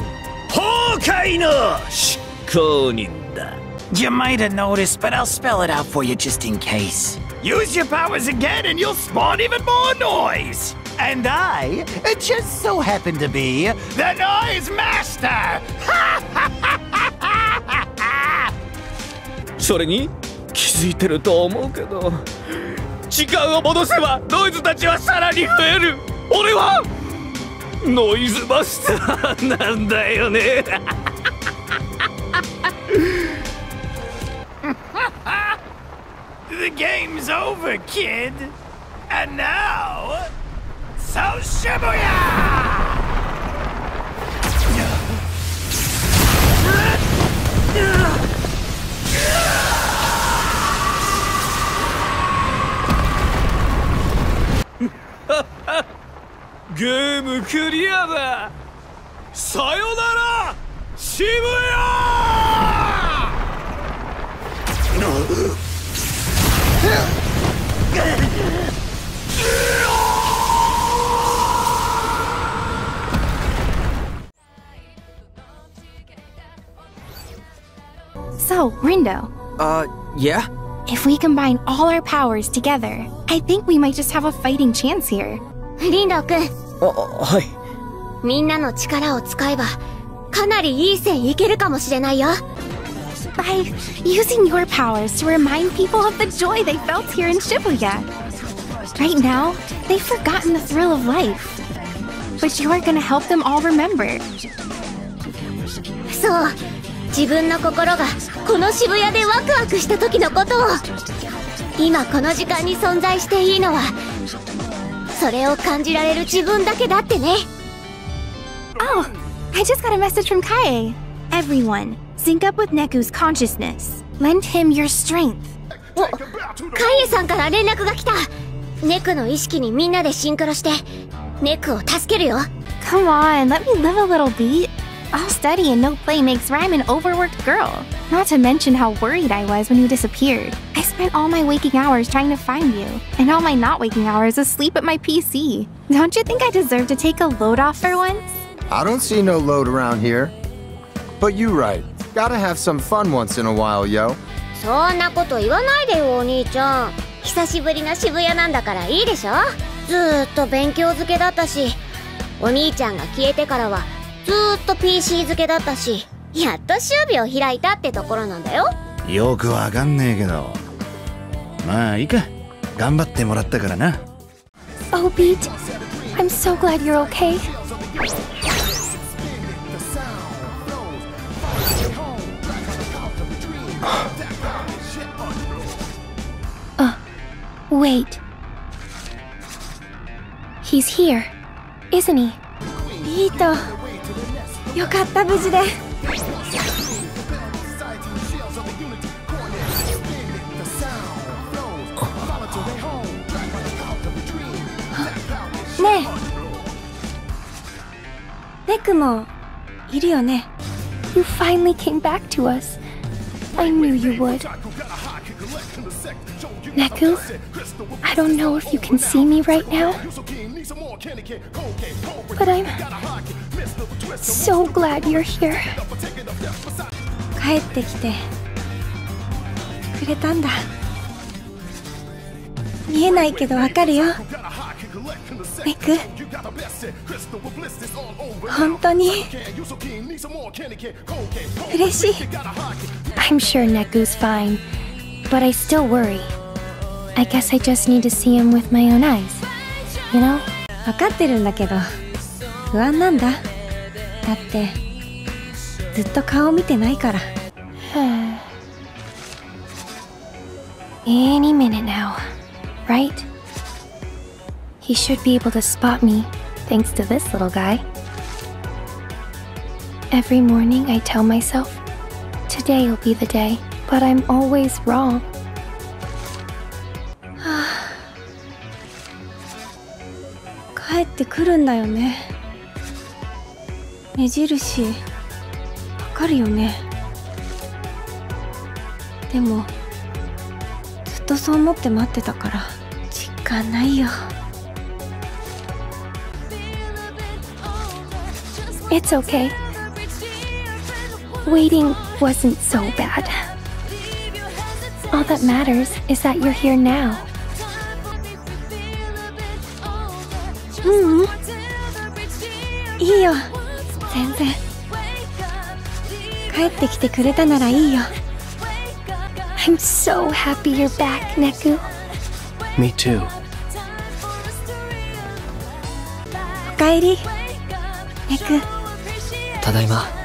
崩壊の執行人だ You might have noticed, but I'll spell it out for you just in case. Use your powers again and you'll spawn even more noise! And I just so happen to be the Noise Master! それに気づいてると思うけど時間を戻せばノイズたちはさらに増える俺はノイズマスターなんだよね the game's over, kid! And now, South Shibuya! ゲームクリアださよなら渋谷 So, Rindo, Uh, yeah? if we combine all our powers together, I think we might just have a fighting chance here. リンド君はい。みんなの力を使えばかなりいい線いけるかもしれないよ by using your powers to remind people of the joy they felt here in Shibuya. Right now, they've forgotten the thrill of life. But you are gonna help them all remember. そう自分の心がこの渋谷でワクワクした時のことを今この時間に存在していいのはそれを感じられる自分だけだってね Oh, I just got a message from Kaie. Everyone, sync up with Neku's consciousness. Lend him your strength. お、カイエさんから連絡が来たネクの意識にみんなでシンクロして、ネクを助けるよ Come on, let me live a little Beat. All study and no play makes an overworked girl. Not to mention how worried I was when you disappeared. I spent all my waking hours trying to find you, and all my not waking hours asleep at my PC. Don't you think I deserve to take a load off for once? I don't see no load around here. But you're right. Gotta have some fun once in a while, yo. そんなこと言わないでよお兄ちゃん。久しぶりの渋谷なんだからいいでしょ？ずーっと勉強漬けだったしお兄ちゃんが消えてからはずーっと PC 漬けだったしやっと守備を開いたってところなんだよ。よくわかんねえけど。まあいいか。頑張ってもらったからな。Oh, Beat, I'm so glad you're okay. wait. He's here, isn't he? いいと。よかった、無事で。ねえ。ネクも、いるよね。 You finally came back to us. I knew you would. Neku, I don't know if you can see me right now, but I'm so glad you're here. 帰ってきてくれたんだ見えないけどわかるよネク本当に嬉しい I'm sure Neku's fine, but I still worry. I guess I just need to see him with my own eyes. You know? 分かってるんだけど不安なんだだってずっと顔見てないから Any minute now, right? He should be able to spot me, thanks to this little guy. Every morning I tell myself, today will be the day, but I'm always wrong. ってくるんだよね目印わかるよねでもずっとそう思って待ってたから実感ないよ It's okay. Waiting wasn't so bad. All that matters is that you're here now. ううん。いいよ。全然。帰ってきてくれたならいいよ。I'm so happy you're back, Neku. Me too. おかえり。ネクただいま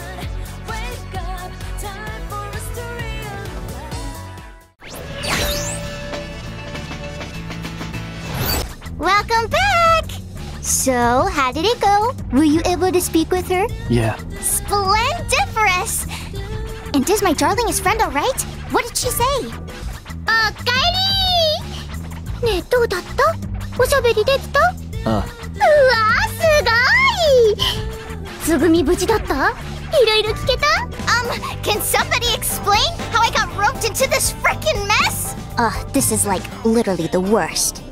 So, how did it go? Were you able to speak with her? Yeah. Splendiferous! And Diz, my darlingest friend, all right? What did she say? Okaeri! Ne, do datta? Oshaberi detta? Uh. Uwa, sugai! Tsugumi buchi datta? Iroiro kiketa? Um, can somebody explain how I got roped into this frickin' mess? Ugh, this is like literally the worst.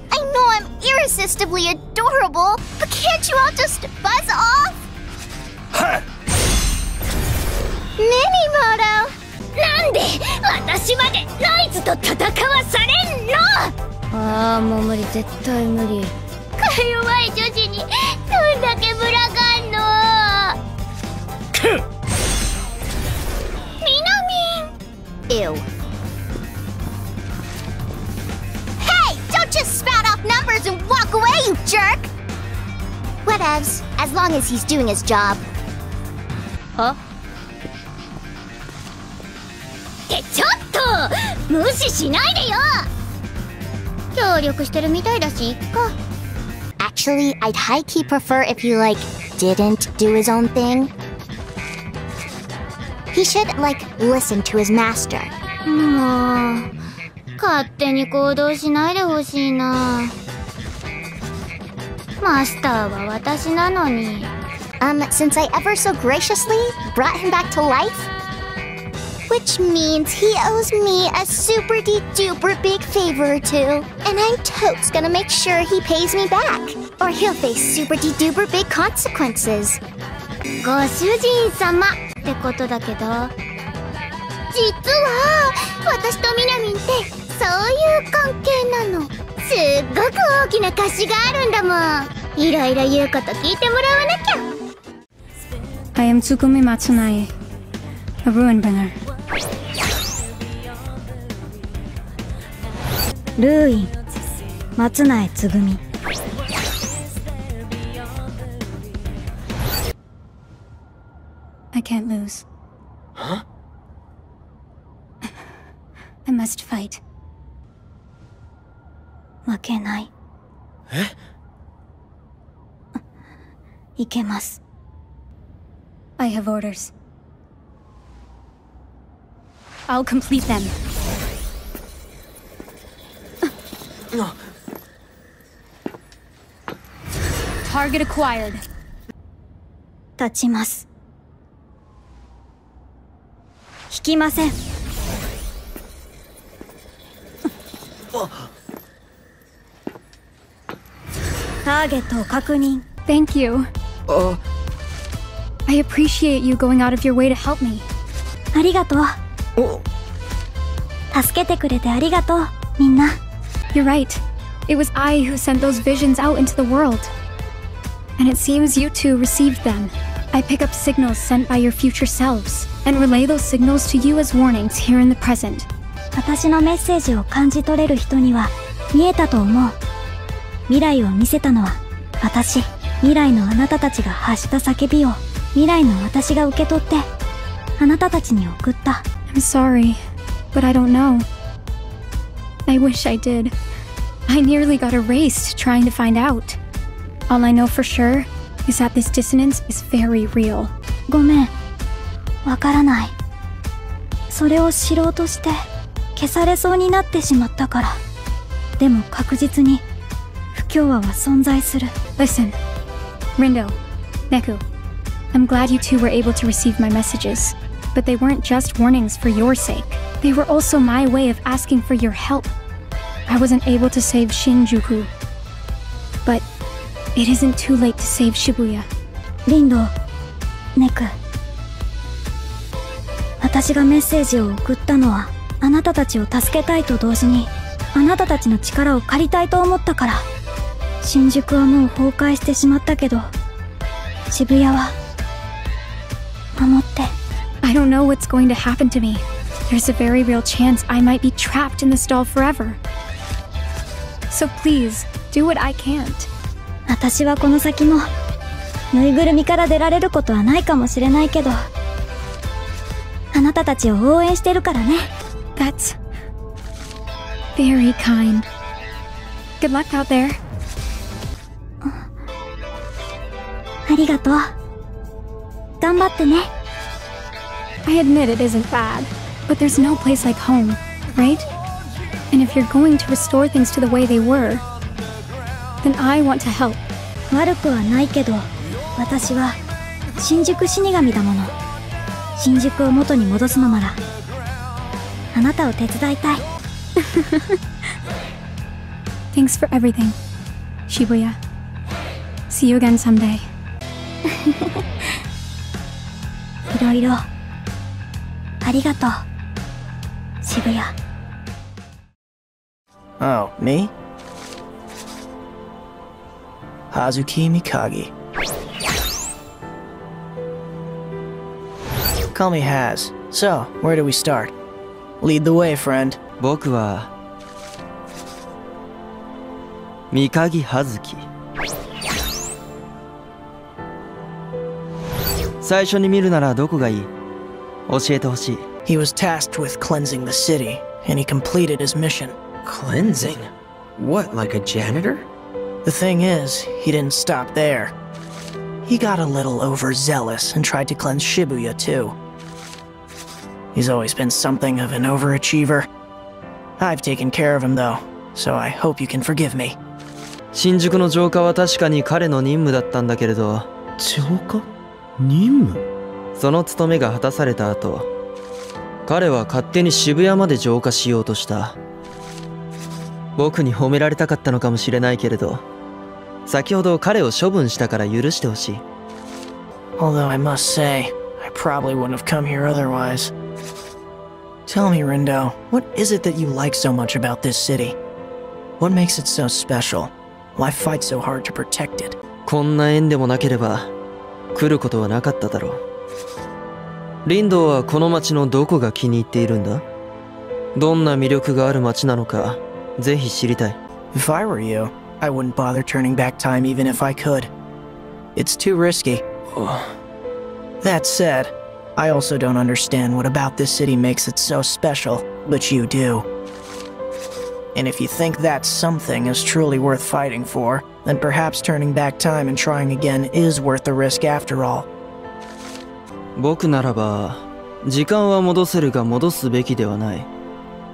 Irresistibly adorable, but can't you all just buzz off? ミニモロなんで私までノイズと戦わされんのああもう無理絶対無理か弱い女子にどんだけ群がんのみなみん Ew numbers and walk away, you jerk! Whatevs, as long as he's doing his job. はってちょっと無視しないでよ協力してるみたいだしいっか Actually, I'd high-key prefer if he, like, didn't do his own thing. He should, like, listen to his master. もう 勝手に行動しないでほしいなマスターは私なのに Um, since I ever so graciously brought him back to life? Which means he owes me a super de duper big favor or two. And I'm totes gonna make sure he pays me back. Or he'll face super de duper big consequences. ご主人様ってことだけど実は私とみなみんってそう いう関係なのすっごく大きな貸しがあるんだもんいろいろ言うこと聞いてもらわなきゃ I am Tsukumi Matsunae, a ruin bringer. ルーイン松苗つぐみ I can't lose. Huh? I must fight. 負けないえいけます I have orders. I'll complete them. Target acquired. 立ちます引きません ターゲットを確認 Thank you. I appreciate you going out of your way to help me. ありがとう助けてくれてありがとうみんな You're right. It was I who sent those visions out into the world. And it seems you two received them. I pick up signals sent by your future selves and relay those signals to you as warnings here in the present. 私のメッセージを感じ取れる人には見えたと思う 未来を見せたのは私未来のあなたたちが発した叫びを未来の私が受け取ってあなたたちに送った I'm sorry, but I don't know. I wish I did. I nearly got erased trying to find out. All I know for sure is that this dissonance is very real. ごめんわからないそれを知ろうとして消されそうになってしまったからでも確実に 不協和は存在する Listen, Rindo, Neku, I'm glad you two were able to receive my messages, but they weren't just warnings for your sake. They were also my way of asking for your help. I wasn't able to save Shinjuku. But it isn't too late to save Shibuya. リンドネク私がメッセージを送ったのはあなたたちを助けたいと同時にあなたたちの力を借りたいと思ったから 新宿はもう崩壊してしまったけど渋谷は守って I don't know what's going to happen to me. There's a very real chance I might be trapped in this doll forever. So please, do what I can't. 私はこの先もぬいぐるみから出られることはないかもしれないけどあなたたちを応援してるからね That's very kind. Good luck out there. ありがとう頑張ってね I admit it isn't bad, but there's no place like home, right? And if you're going to restore things to the way they were, then I want to help. 悪くはないけど私は新宿死神だもの新宿を元に戻すのならあなたを手伝いたい Thanks for everything, Shibuya. See you again someday. いろいろありがとう渋谷 Oh, me? Hazuki Mikagi. Call me Haz. So, where do we start? Lead the way, friend. 僕は三鍵最初に見るならどこがいい教えてほしい He was tasked with cleansing the city, and he completed his mission. Cleansing? What, like a janitor? The thing is, he didn't stop there. He got a little overzealous and tried to cleanse Shibuya too. He's always been something of an overachiever. I've taken care of him though, so I hope you can forgive me. 新宿の浄化は確かに彼の任務だったんだけれど浄化 任務その務めが果たされた後彼は勝手に渋谷まで浄化しようとした僕に褒められたかったのかもしれないけれど先ほど彼を処分したから許してほしい Although I must say, I probably wouldn't have come here otherwise. Tell me, Rindo, what is it that you like so much about this city? What makes it so special? Why fight so hard to protect it? こんな縁でもなければ来ることはなかっただろうリンドはこの町のどこが気に入っているんだどんな魅力がある町なのかぜひ知りたい If I were you, I wouldn't bother turning back time even if I could. It's too risky. that said, I also don't understand what about this city makes it so special, but you do. And if you think that something is truly worth fighting for, then perhaps turning back time and trying again is worth the risk after all. 僕ならば時間は戻せるが戻すべきではない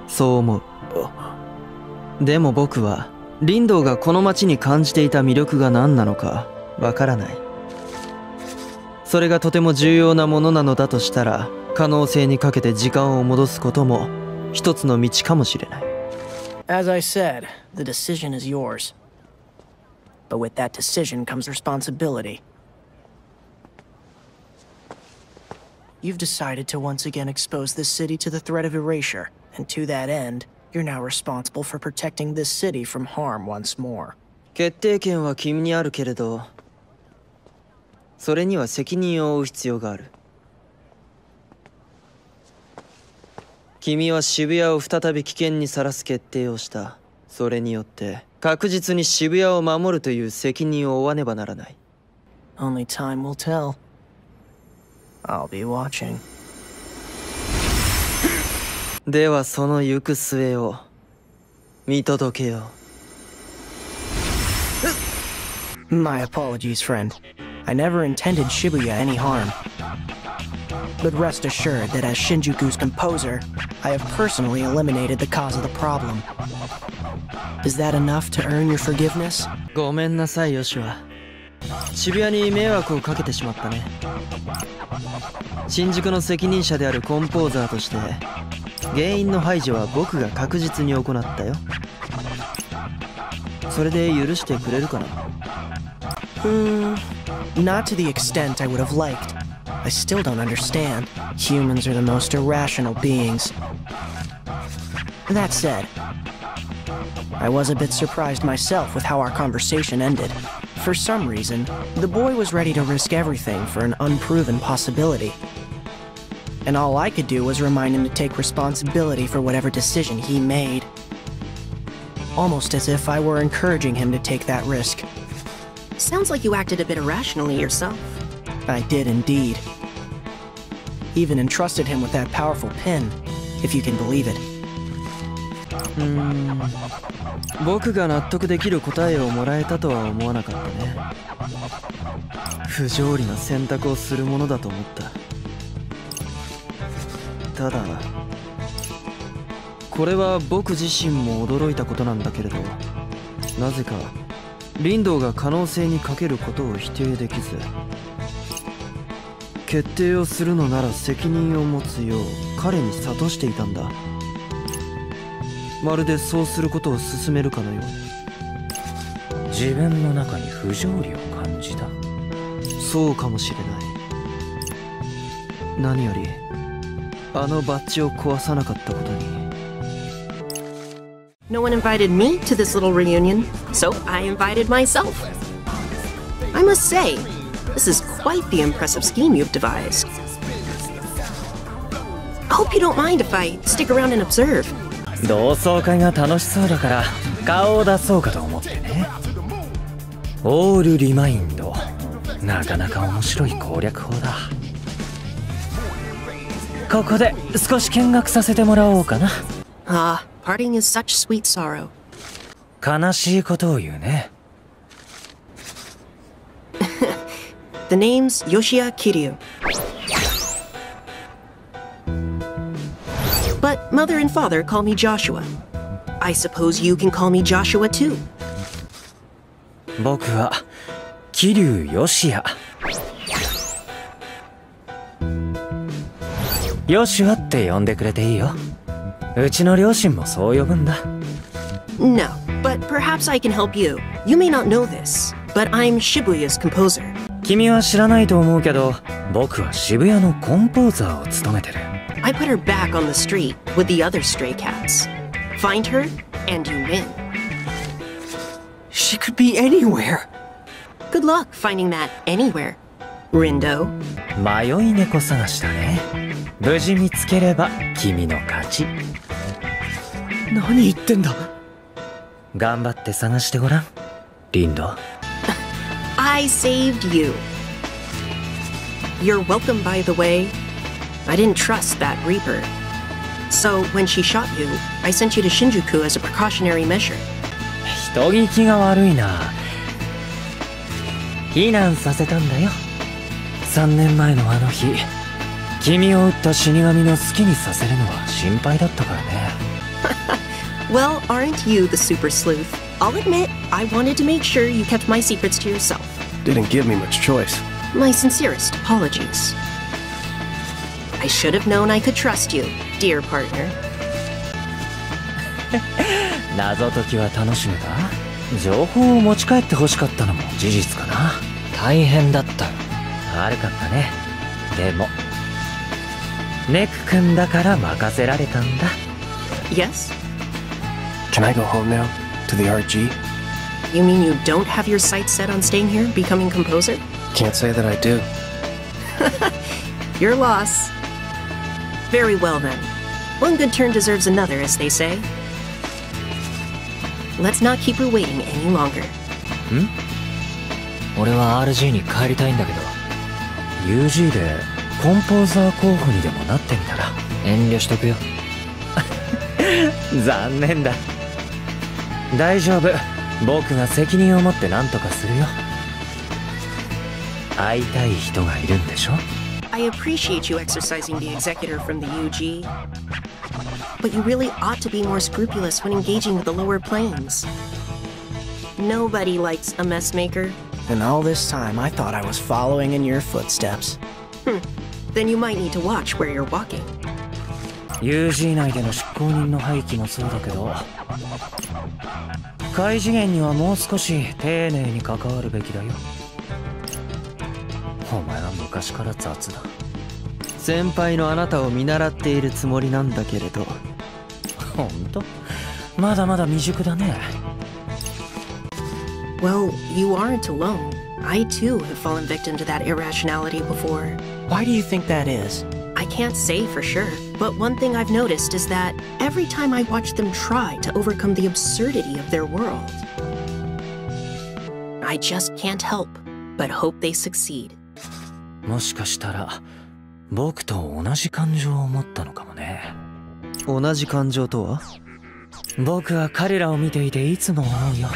そう思うでも僕はリンドウがこの町に感じていた魅力が何なのかわからないそれがとても重要なものなのだとしたら可能性にかけて時間を戻すことも一つの道かもしれない As I said, the decision is yours. But with that decision comes responsibility. You've decided to once again expose this city to the threat of erasure, and to that end, you're now responsible for protecting this city from harm once more. 決定権は君にあるけれどそれには責任を負う必要がある 君は渋谷を再び危険にさらす決定をしたそれによって確実に渋谷を守るという責任を負わねばならない Only time will tell. I'll be watching. ではその行く末を見届けよう My apologies, friend. I never intended Shibuya any harm. But rest assured that as Shinjuku's composer, I have personally eliminated the cause of the problem. Is that enough to earn your forgiveness? ごめんなさいヨシュア渋谷に迷惑をかけてしまったね新宿の責任者であるコンポーザーとして原因の排除は僕が確実に行ったよそれで許してくれるかな Hmm, not to the extent I would have liked. I still don't understand. Humans are the most irrational beings. That said, I was a bit surprised myself with how our conversation ended. For some reason, the boy was ready to risk everything for an unproven possibility. And all I could do was remind him to take responsibility for whatever decision he made. Almost as if I were encouraging him to take that risk. Sounds like you acted a bit irrationally yourself. I did indeed. Even entrusted him with that powerful pin, if you can believe it. うーん僕が納得できる答えをもらえたとは思わなかったね。不条理な選択をするものだと思った。ただこれは僕自身も驚いたことなんだけれどなぜかリンドウが可能性にかけることを否定できず。決定をするのなら責任を持つよう彼に諭していたんだ。まるでそうすることを勧めるかのよう。に自分の中に不条理を感じた。そうかもしれない。何よりあのバッジを壊さなかったことに。No one invited me to this little reunion, so I invited myself. I must say, this is quite the impressive scheme you've devised. I hope you don't mind if I stick around and observe. 同窓会が楽しそうだから顔を出そうかと思ってねオールリマインドなかなか面白い攻略法だここで少し見学させてもらおうかな Ah, parting is such sweet sorrow. 悲しいことを言うね the names Yoshiya Kiryu. But mother and father call me Joshua. I suppose you can call me Joshua too. 僕は桐生義也ヨシュアって呼んでくれていいようちの両親もそう呼ぶんだ No, but perhaps I can help you. You may not know this, but I'm Shibuya's composer. 君は知らないと思うけど僕は渋谷のコンポーザーを務めてる I put her back on the street with the other stray cats. Find her, and you win. She could be anywhere. Good luck finding that anywhere. Rindo. 迷い猫探しだね無事見つければ君の勝ち何言ってんだ頑張って探してごらんリンド I saved you. You're welcome, by the way. I didn't trust that Reaper. So, when she shot you, I sent you to Shinjuku as a precautionary measure. 人聞きが悪いな避難させたんだよ3年前のあの日君を撃った死神の好きにさせるのは心配だったからね Well, aren't you the super sleuth? I'll admit, I wanted to make sure you kept my secrets to yourself. Didn't give me much choice. My sincerest apologies. I should have known I could trust you, dear partner. 謎解きは楽しめた情報を持ち帰って欲しかったのも事実かな大変だった悪かったねでもネク君だから任せられたんだ Yes? Can I go home now? To the RG? You mean you don't have your sights set on staying here, becoming composer? Can't say that I do. Your loss. Very well then. One good turn deserves another, as they say. Let's not keep her waiting any longer. ん俺は RG に帰りたいんだけど UG でコンポーザー候補にでもなってみたら遠慮しとくよ残念だ大丈夫 僕が責任を持って何とかするよ会いたい人がいるんでしょ I appreciate you exercising the executor from the UG. But you really ought to be more scrupulous when engaging with the lower planes. Nobody likes a messmaker. And all this time, I thought I was following in your footsteps. Hmm. Then you might need to watch where you're walking. UG 内での執行人の廃棄もそうだけど怪次元にはもう少し丁寧に関わるべきだよお前は昔から雑だ先輩のあなたを見習っているつもりなんだけれど本当まだまだ未熟だね Well, you aren't alone. I too have fallen victim to that irrationality before. Why do you think that is? I can't say for sure, but one thing I've noticed is that every time I watch them try to overcome the absurdity of their world, I just can't help but hope they succeed. もしかしたら僕と同じ感情を持ったのかもね同じ感情とは僕は彼らを見ていていつも思うよ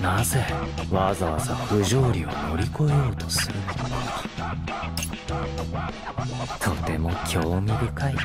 なぜわざわざ不条理を乗り越えようとするのか とても興味深い。